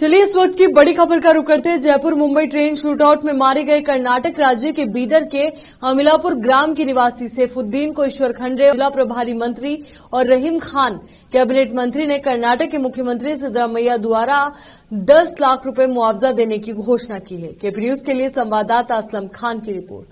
चलिए इस वक्त की बड़ी खबर का रुख करते हैं। जयपुर मुंबई ट्रेन शूटआउट में मारे गए कर्नाटक राज्य के बीदर के अमिलापुर ग्राम के निवासी सैफुद्दीन को ईश्वर खंडरे, जिला प्रभारी मंत्री और रहीम खान, कैबिनेट मंत्री ने कर्नाटक के मुख्यमंत्री सिद्धरामैया द्वारा 10 लाख रुपए मुआवजा देने की घोषणा की है। केपी न्यूज़ के लिए संवाददाता असलम खान की रिपोर्ट।